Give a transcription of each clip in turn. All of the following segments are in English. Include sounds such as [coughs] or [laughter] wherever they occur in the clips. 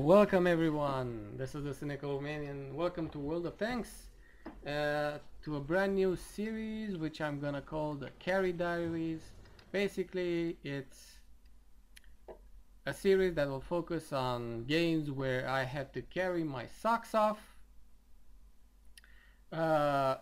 Welcome everyone, this is the Cynical Romanian. Welcome to World of Tanks, uh, to a brand new series which I'm gonna call the Carry Diaries. Basically it's a series that will focus on games where I had to carry my socks off. Uh,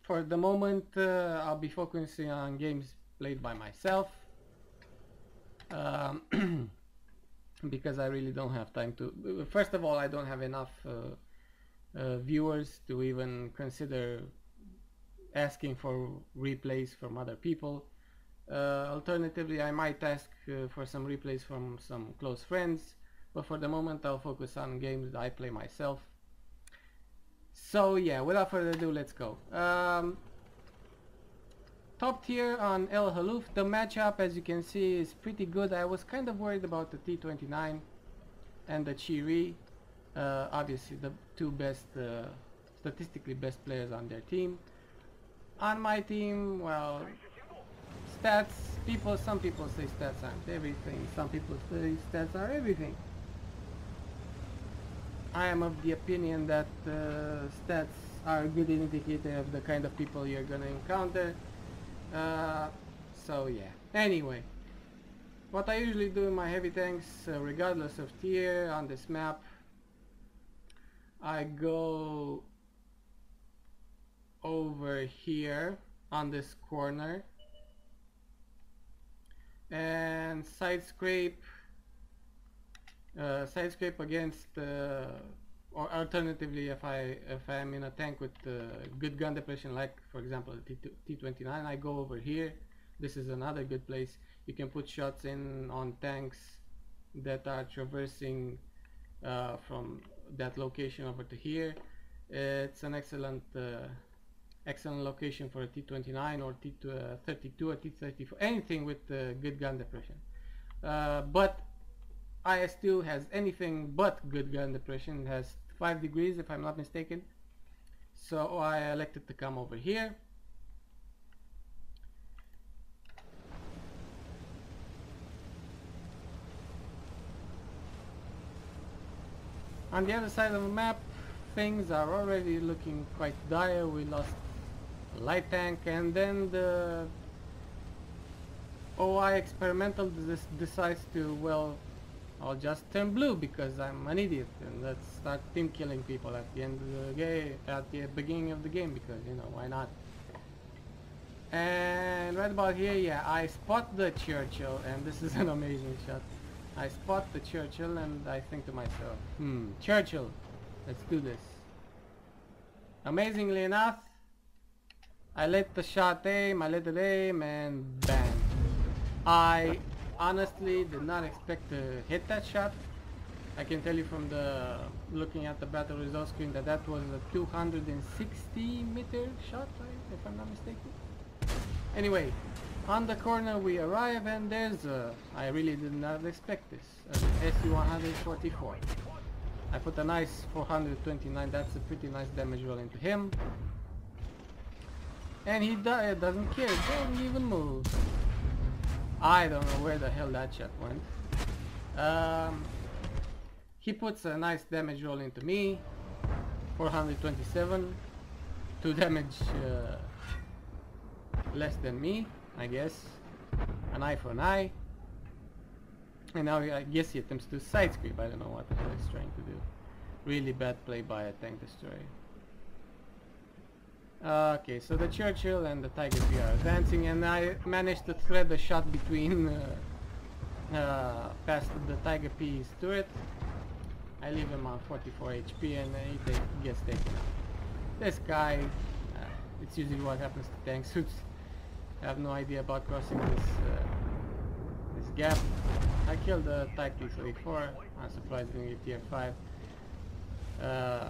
for the moment uh, I'll be focusing on games played by myself. Um, [clears throat] because I really don't have time to first of all I don't have enough uh, uh, viewers to even consider asking for replays from other people. Uh, alternatively I might ask for some replays from some close friends but for the moment I'll focus on games that I play myself. So yeah without further ado let's go. Um, Top tier on El Haluf. The matchup, as you can see, is pretty good. I was kind of worried about the T29 and the Chiri. Uh, obviously, the two best, uh, statistically best players on their team. On my team, well, stats. People, some people say stats aren't everything. Some people say stats are everything. I am of the opinion that uh, stats are a good indicator of the kind of people you're gonna encounter uh, so yeah. Anyway what I usually do in my heavy tanks uh, regardless of tier on this map I go over here on this corner and side scrape uh, side scrape against uh, or alternatively if I if I'm in a tank with uh, good gun depression like for example T29 I go over here. This is another good place. You can put shots in on tanks that are traversing uh, from that location over to here. It's an excellent uh, excellent location for a T29 or T32 or T34 anything with uh, good gun depression. Uh, but IS2 has anything but good gun depression has 5 degrees if I'm not mistaken. So I elected to come over here. On the other side of the map things are already looking quite dire. We lost a light tank and then the OI experimental decides to well I'll just turn blue because I'm an idiot and let's start team killing people at the end of the game, at the beginning of the game because you know why not. And right about here, yeah, I spot the Churchill and this is [laughs] an amazing shot. I spot the Churchill and I think to myself, hmm, Churchill, let's do this. Amazingly enough, I let the shot aim, I let it aim and bang. I honestly did not expect to hit that shot. I can tell you from the looking at the battle results screen that that was a 260 meter shot, right, if I'm not mistaken. Anyway, on the corner we arrive and there's a, I really did not expect this, SU-144. I put a nice 429, that's a pretty nice damage roll into him. And he do doesn't care, doesn't even move. I don't know where the hell that shot went. Um, he puts a nice damage roll into me. 427. 2 damage uh, less than me, I guess. An eye for an eye. And now I guess he attempts to side scrape. I don't know what the hell he's trying to do. Really bad play by a tank destroyer. Okay, so the Churchill and the Tiger P are advancing and I managed to thread a shot between uh, uh, past the Tiger P's turret. I leave him on 44 HP and he take, gets taken out. This guy, uh, it's usually what happens to tank suits. I have no idea about crossing this uh, this gap. I killed the Type T-34, unsurprisingly tier 5. Uh,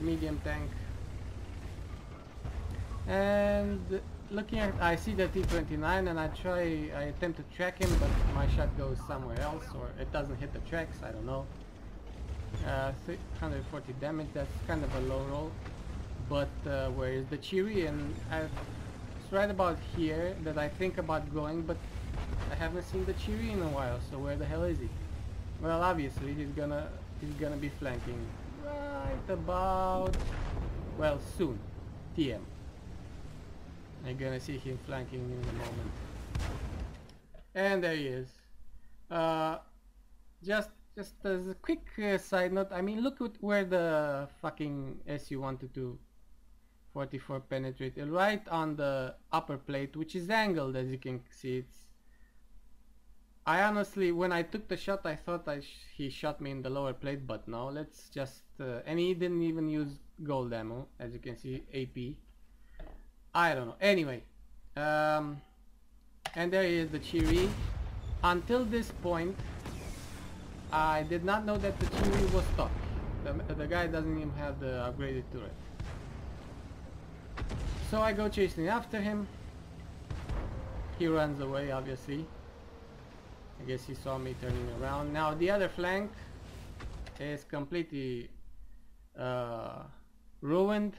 medium tank and looking at I see the T29 and I try I attempt to track him but my shot goes somewhere else or it doesn't hit the tracks I don't know uh, 340 damage that's kind of a low roll but uh, where is the Chiri and I've, it's right about here that I think about going but I haven't seen the Chiri in a while so where the hell is he well obviously he's gonna he's gonna be flanking right about, well, soon. TM. I'm gonna see him flanking in a moment. And there he is. Uh, just just as a quick uh, side note, I mean, look at where the fucking Su-122 44 penetrated. Right on the upper plate, which is angled, as you can see. It's I honestly, when I took the shot, I thought I sh he shot me in the lower plate, but no, let's just, uh, and he didn't even use gold ammo, as you can see, AP. I don't know. Anyway, um, and there is the Chiri. Until this point, I did not know that the Chiri was stuck. The, the guy doesn't even have the upgraded turret. So I go chasing after him. He runs away, obviously. I guess he saw me turning around. Now the other flank is completely uh, ruined.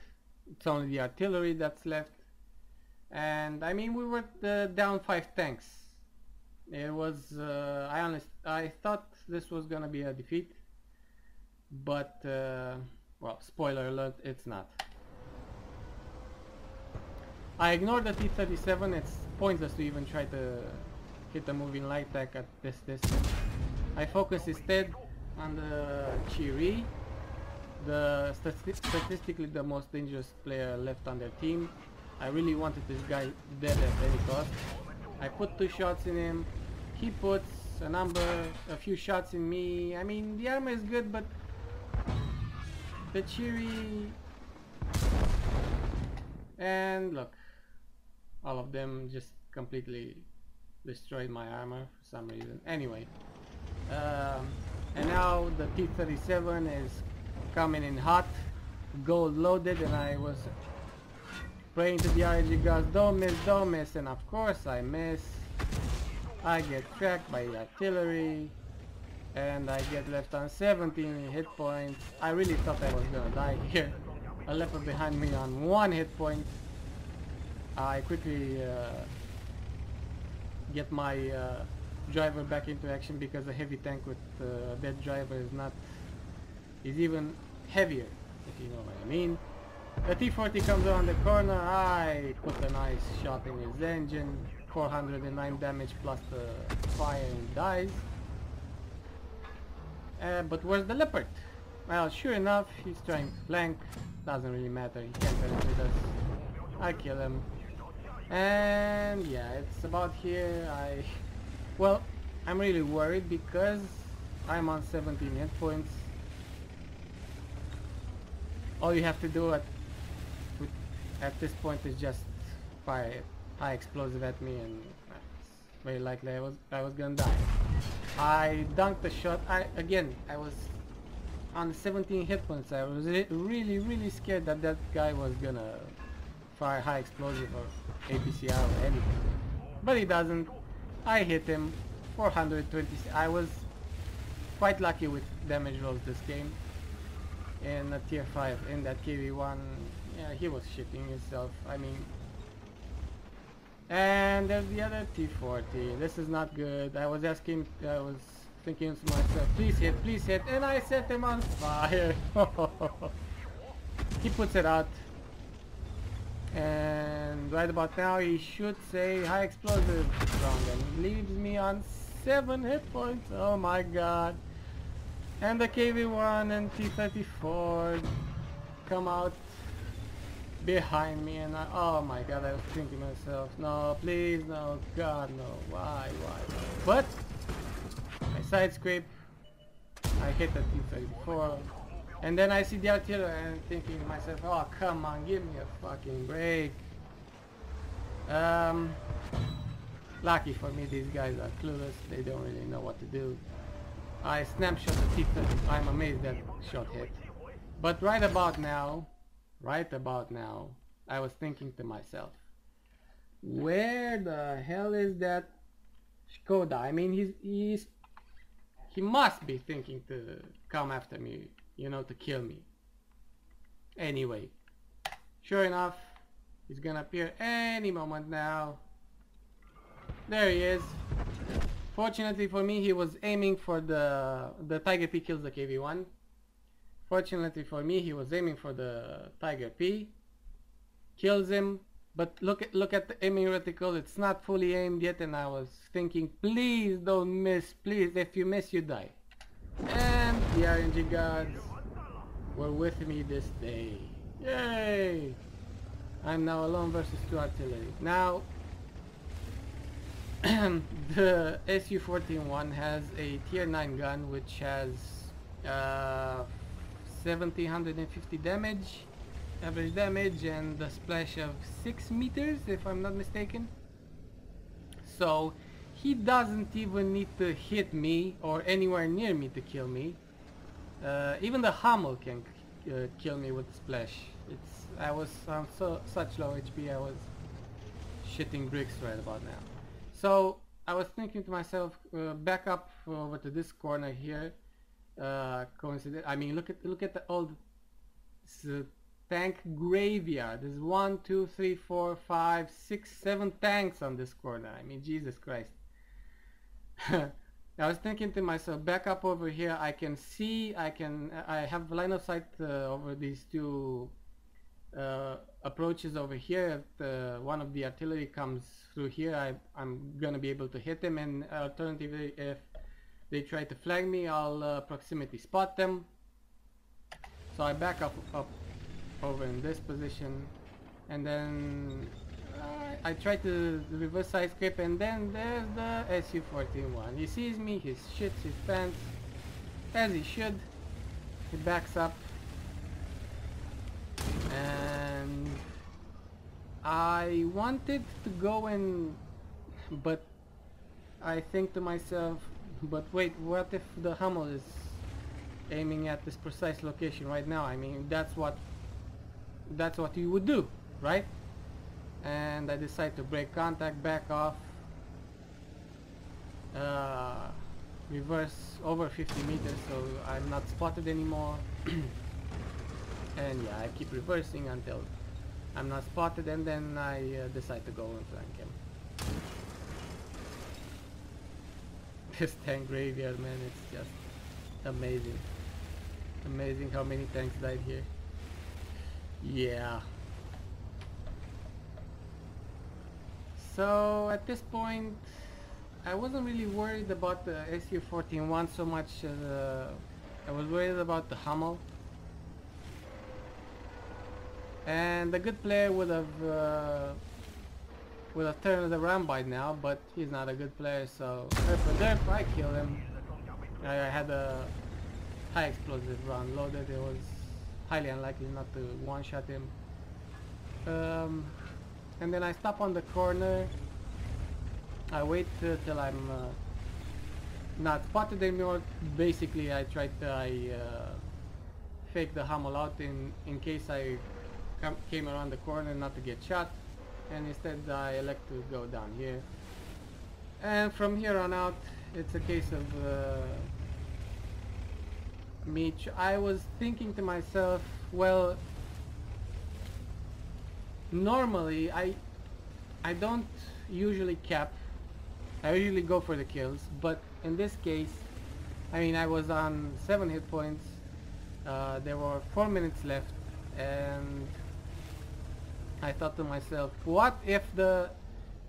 It's only the artillery that's left. And I mean we were uh, down five tanks. It was uh, I honest I thought this was gonna be a defeat, but uh, well, spoiler alert, it's not. I ignored the T-37. It's pointless to even try to hit a moving light tech at this distance. I focus instead on the Chiri, the stati statistically the most dangerous player left on their team. I really wanted this guy dead at any cost. I put two shots in him, he puts a number, a few shots in me. I mean, the armor is good, but the Chiri... And look, all of them just completely destroyed my armor for some reason. Anyway, um, and now the T-37 is coming in hot, gold loaded, and I was praying to the RNG gods, don't miss, don't miss, and of course I miss. I get tracked by artillery, and I get left on 17 hit points. I really thought I was gonna die here. A leopard behind me on one hit point. I quickly uh, get my uh, driver back into action because a heavy tank with uh, dead driver is not is even heavier if you know what I mean. The T-40 comes around the corner, I put a nice shot in his engine, 409 damage plus the fire and dies. Uh, but where's the Leopard? Well, sure enough, he's trying to flank, doesn't really matter, he can't penetrate us. I kill him, and yeah it's about here. I well I'm really worried because I'm on 17 hit points. All you have to do at at this point is just fire high explosive at me and it's very likely I was I was gonna die I dunked the shot I again I was on 17 hit points I was really really scared that that guy was gonna fire high explosive or APCR or anything. But he doesn't. I hit him 420. I was quite lucky with damage rolls this game. In a tier 5 in that KV1, yeah, he was shitting himself. I mean, and there's the other T40. This is not good. I was asking, I was thinking to myself, please hit, please hit, and I set him on fire. [laughs] he puts it out and right about now he should say high explosive strong and leaves me on 7 hit points oh my god and the KV-1 and T-34 come out behind me and I, oh my god I was thinking myself no please no god no why why but I side scrape I hit the T-34 and then I see the artillery and thinking to myself, oh come on, give me a fucking break. Um, lucky for me, these guys are clueless. They don't really know what to do. I snapshot the tip I'm amazed that shot hit. But right about now, right about now, I was thinking to myself, where the hell is that Skoda? I mean, he's, he's, he must be thinking to come after me you know, to kill me. Anyway, sure enough, he's gonna appear any moment now. There he is. Fortunately for me, he was aiming for the the Tiger P kills the KV-1. Fortunately for me, he was aiming for the Tiger P. Kills him, but look at look at the aiming reticle. It's not fully aimed yet, and I was thinking, please don't miss. Please, if you miss, you die. And the RNG gods were with me this day. Yay! I'm now alone versus two artillery. Now, [clears throat] the SU-14-1 has a tier 9 gun which has uh, 1750 damage, average damage and a splash of 6 meters if I'm not mistaken. So he doesn't even need to hit me or anywhere near me to kill me. Uh, even the Hummel can uh, kill me with splash. It's I was on so such low HP I was shitting bricks right about now. So I was thinking to myself, uh, back up over to this corner here. Uh. I mean, look at look at the old tank graveyard. There's one, two, three, four, five, six, seven tanks on this corner. I mean, Jesus Christ. [laughs] I was thinking to myself, back up over here, I can see, I can, I have line of sight uh, over these two uh, approaches over here. If one of the artillery comes through here, I, I'm gonna be able to hit them, and alternatively, if they try to flag me, I'll uh, proximity spot them. So I back up, up over in this position, and then I try to reverse side scrape and then there's the SU-14-1. He sees me, he shits his pants, as he should. He backs up. And I wanted to go and but I think to myself, but wait, what if the Hummel is aiming at this precise location right now? I mean, that's what that's what you would do, right? and I decide to break contact, back off, uh, reverse over 50 meters so I'm not spotted anymore [clears throat] and yeah I keep reversing until I'm not spotted and then I uh, decide to go and flank him. This [laughs] tank graveyard man it's just amazing. Amazing how many tanks died here. Yeah. So at this point I wasn't really worried about the SU-14-1 so much as uh, I was worried about the Hummel. And the good player would have uh, would have turned it around by now, but he's not a good player, so herp derp, I kill him. I, I had a high explosive round loaded, it was highly unlikely not to one-shot him. Um, and then I stop on the corner I wait uh, till I'm uh, not spotted anymore basically I try to I uh, fake the Hummel out in in case I came around the corner not to get shot and instead I elect to go down here. And from here on out it's a case of uh, me I was thinking to myself well normally I I don't usually cap. I usually go for the kills but in this case I mean I was on 7 hit points. Uh, there were 4 minutes left and I thought to myself what if the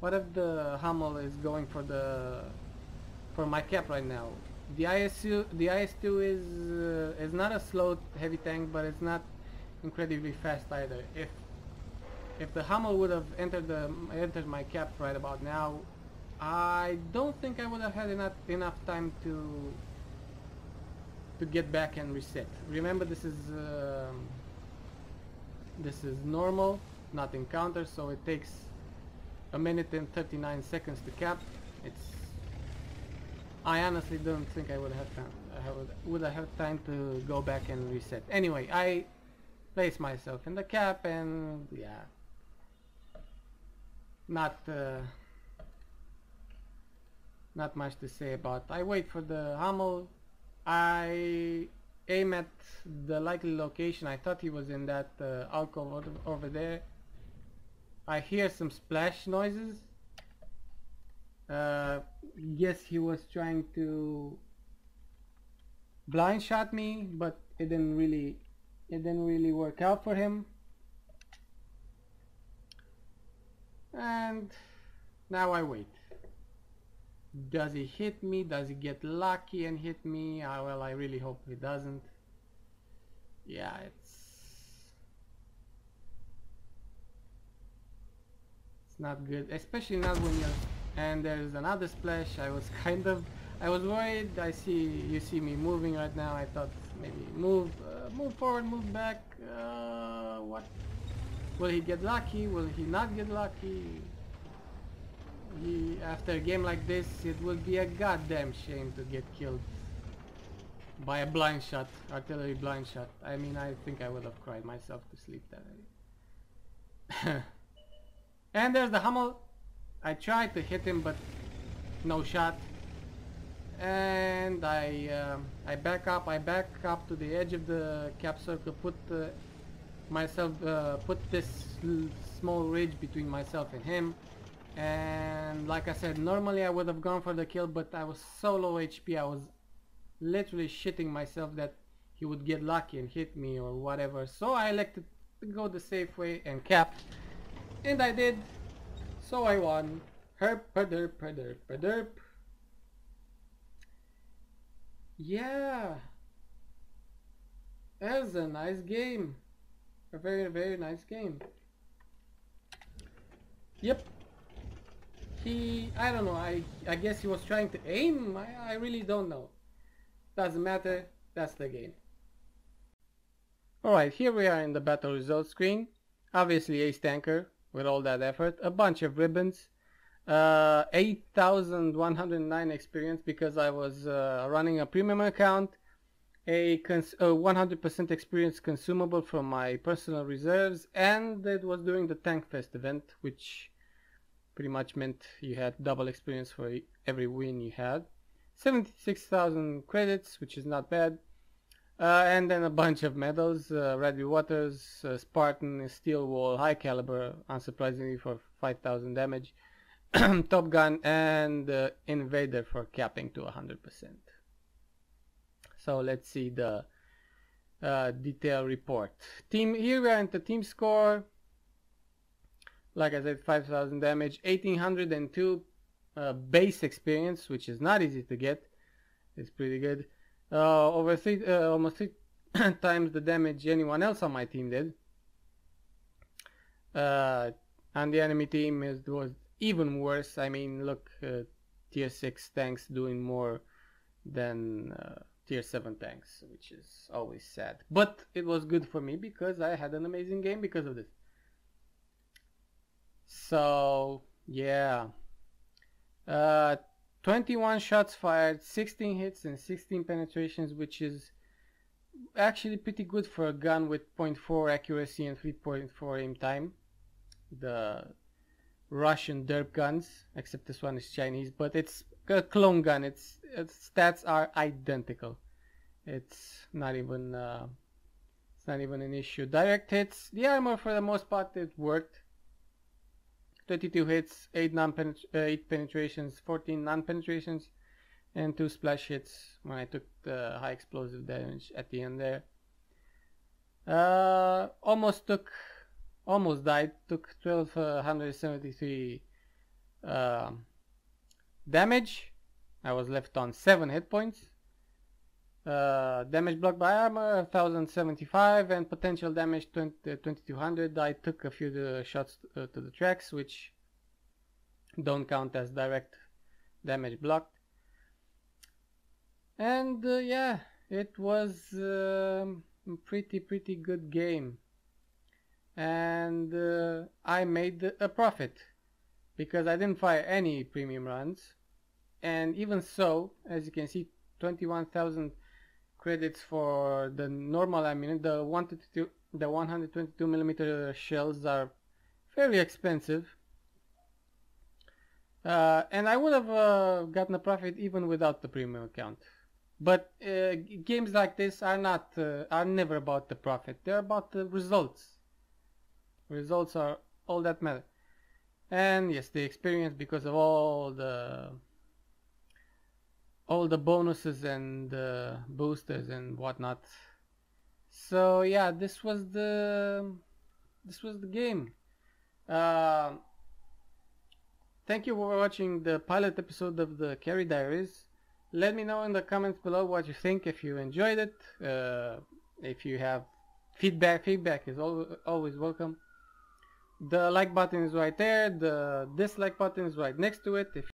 what if the Hummel is going for the for my cap right now? The ISU the IS-2 is uh, is not a slow heavy tank but it's not incredibly fast either. If if the Hummel would have entered the entered my cap right about now, I don't think I would have had enough enough time to to get back and reset. Remember, this is uh, this is normal, not encounter, so it takes a minute and 39 seconds to cap. It's I honestly don't think I would have time. I would would I have time to go back and reset. Anyway, I place myself in the cap and yeah not uh, not much to say about. I wait for the Hummel. I aim at the likely location. I thought he was in that uh, alcove over there. I hear some splash noises. Uh, guess he was trying to blind shot me, but it didn't really it didn't really work out for him. And now I wait. Does he hit me? Does he get lucky and hit me? Uh, well, I really hope he doesn't. Yeah, it's not good, especially not when you're. And there's another splash. I was [laughs] kind of, I was worried. I see you see me moving right now. I thought maybe move, uh, move forward, move back. Uh, what? Will he get lucky? Will he not get lucky? He, after a game like this, it would be a goddamn shame to get killed by a blind shot, artillery blind shot. I mean, I think I would have cried myself to sleep that night. [laughs] and there's the Hummel. I tried to hit him, but no shot. And I, um, I back up. I back up to the edge of the cap circle. Put uh, myself, uh, put this small ridge between myself and him and like I said normally I would have gone for the kill but I was so low HP I was literally shitting myself that he would get lucky and hit me or whatever so I elected to go the safe way and cap and I did. So I won. Herp derp derp derp yeah. That was a nice game. A very very nice game. Yep. He I don't know. I I guess he was trying to aim. I, I really don't know. Doesn't matter. That's the game. Alright here we are in the battle results screen. Obviously ace tanker with all that effort. A bunch of ribbons. Uh, 8109 experience because I was uh, running a premium account. A 100% experience consumable from my personal reserves. And it was during the Tank Fest event which pretty much meant you had double experience for every win you had. 76,000 credits which is not bad uh, and then a bunch of medals uh, Waters, uh, Spartan, Steel Wall, High Caliber unsurprisingly for 5,000 damage. [clears throat] Top Gun and uh, Invader for capping to 100% so let's see the uh, detail report. Team here we are in the team score like I said 5000 damage 1802 uh, base experience which is not easy to get. It's pretty good uh, over three uh, almost three [coughs] times the damage anyone else on my team did. Uh, and the enemy team is, was even worse. I mean look uh, tier 6 tanks doing more than uh, tier 7 tanks which is always sad. But it was good for me because I had an amazing game because of this. So yeah, uh, 21 shots fired, 16 hits and 16 penetrations, which is actually pretty good for a gun with 0.4 accuracy and 3.4 aim time. The Russian derp guns, except this one is Chinese, but it's a clone gun. Its, its stats are identical. It's not even uh, it's not even an issue. Direct hits, the armor for the most part it worked. 32 hits, 8 non uh, 8 penetrations, 14 non-penetrations, and 2 splash hits when I took the high explosive damage at the end there. Uh, almost took, almost died, took 1273 uh, damage. I was left on 7 hit points. Uh, damage blocked by armor 1075 and potential damage 20, uh, 2200 I took a few uh, shots to the tracks which don't count as direct damage blocked. And yeah it was um, pretty pretty good game. And uh, I made a profit because I didn't fire any premium runs. And even so as you can see 21,000 credits for the normal ammunition. The 122, the 122 millimeter shells are fairly expensive. Uh, and I would have uh, gotten a profit even without the premium account. But uh, games like this are not uh, are never about the profit. They're about the results. Results are all that matter. And yes, the experience because of all the all the bonuses and uh, boosters and whatnot. So yeah, this was the this was the game. Uh, thank you for watching the pilot episode of the Carry Diaries. Let me know in the comments below what you think. If you enjoyed it, uh, if you have feedback, feedback is al always welcome. The like button is right there. The dislike button is right next to it. If